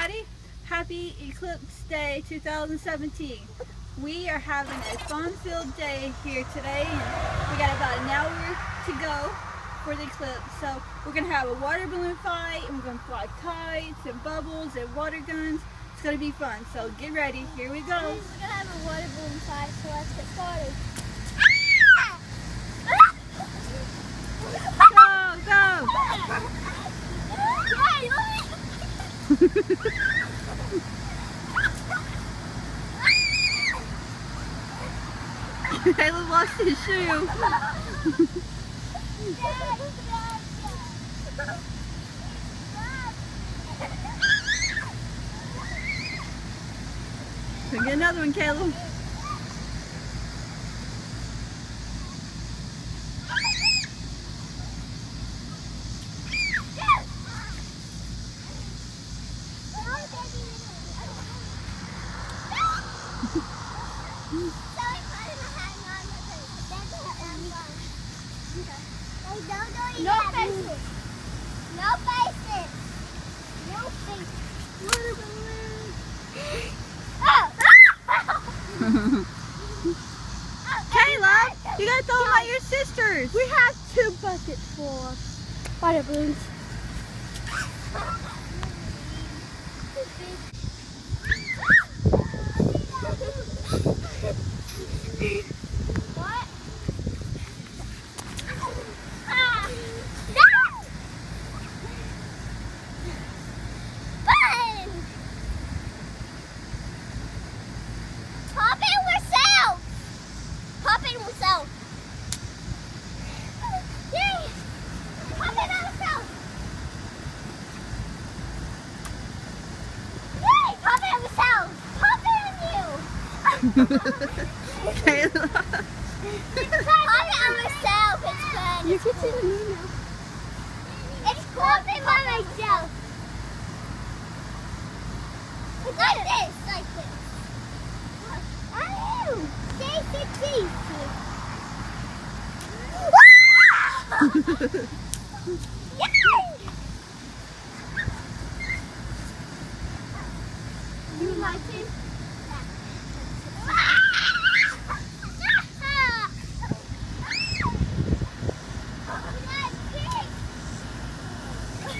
everybody. Happy Eclipse Day 2017. We are having a fun-filled day here today we got about an hour to go for the eclipse. So we're going to have a water balloon fight and we're going to fly kites and bubbles and water guns. It's going to be fun. So get ready. Here we go. We're going to have a water balloon fight, so let's get started. His shoe. Get another one, Caleb. No faces. No faces. No faces. Oh. Caleb, you gotta throw them at your sisters. We have two buckets full of water balloons. what? Ah, no! Fun! Pop it yourself! Pop it yourself! Yay! Pop it yourself! Yay! Pop it yourself! Pop it on Pop it on myself. It's fun. You can see the moon now. It's popping by myself. It's like this, like this. Oh, see, see, see. Yay! You like it? I got a little baby.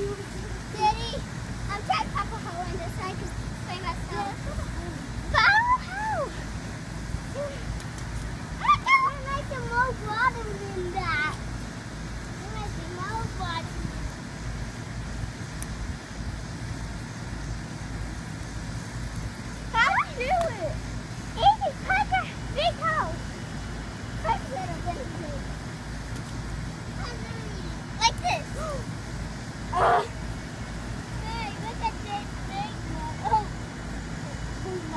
Thank you.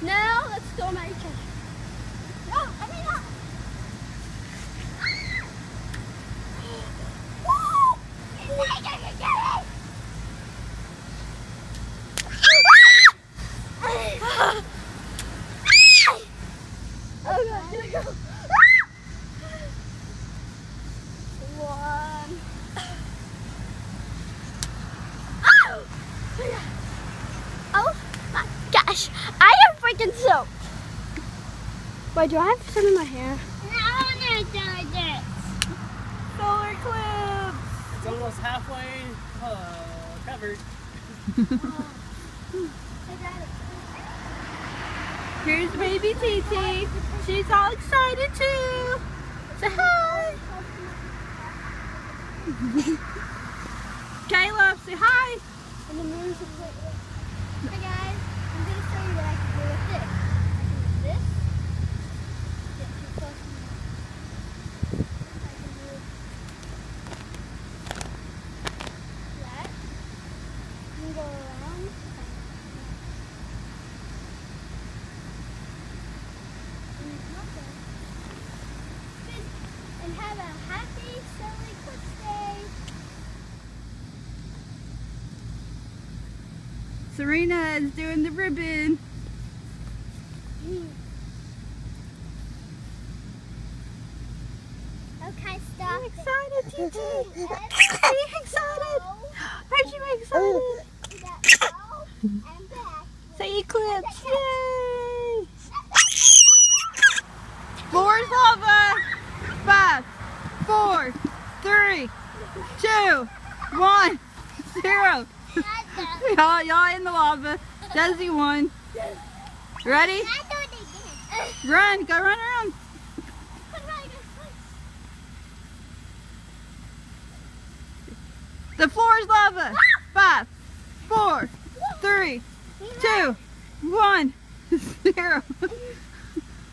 Now let's storm at each other. No, I mean not. Oh god, here we go. One. Oh my gosh, I am freaking soaked. Wait, do I have some in my hair? No, no, no, no. Solar eclipse. It's almost halfway uh, covered. Here's baby Titi. She's all excited too. Say hi. Caleb, say hi. And the moon's completely. Hey guys, I'm gonna show you what I can do with this. I can do this. Get too close to me. I can do that. You can go around. And it's not there. And have a happy, silly, quick day. Serena is doing the ribbon. Okay, stop. I'm excited. Yes. Are you excited? Aren't you excited? Say eclipse. Yay! Floor's lava. Five, four, three, two, one, zero. Y'all, y'all in the lava. Desi won. Ready? Run, go run around. The floor is lava. Five, four, three, two, one, zero.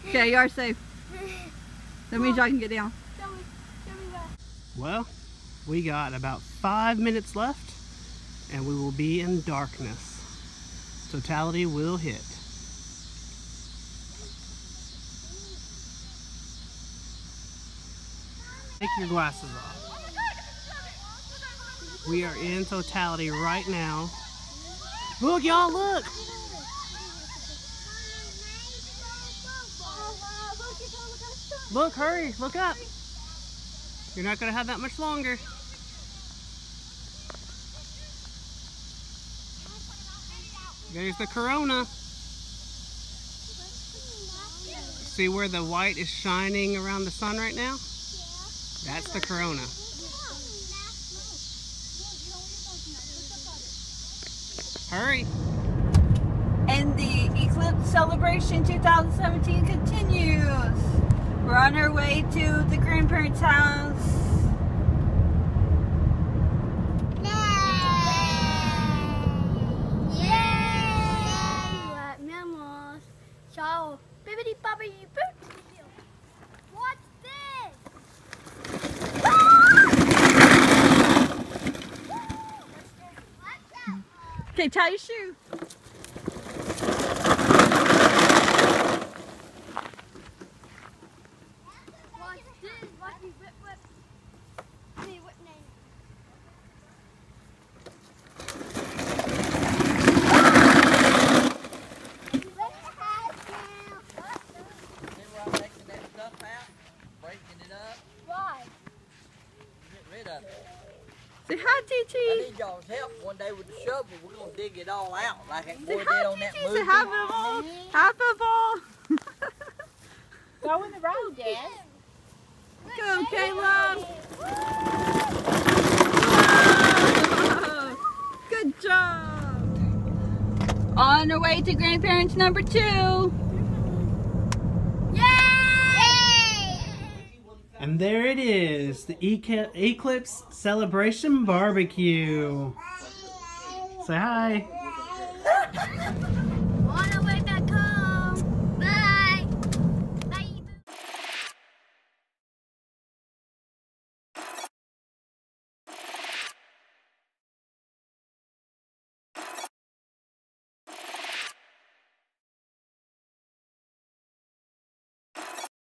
Okay, you are safe. That means y'all can get down. Well, we got about five minutes left and we will be in darkness. Totality will hit. Take your glasses off. We are in totality right now. Look, y'all, look! Look, hurry, look up. You're not gonna have that much longer. There's the corona. See where the white is shining around the sun right now? That's the corona. Hurry. And the Eclipse Celebration 2017 continues. We're on our way to the grandparents' house. Okay, tie your shoe. What's this? What's the whip whip? Hey, what name? Remember I'm taking that stuff out, breaking it up, Why? getting rid of it. Say hi, I need y'all's help one day with the shovel. We're gonna dig it all out like that Say boy did hi, on that Titi. movie. Say hi, Bubble. Hi, Bubble. Go in the road, Dad. Go, Caleb. Good job. On our way to grandparents number two. Yay! And there it is, the Eclipse Celebration Barbecue. Say hi.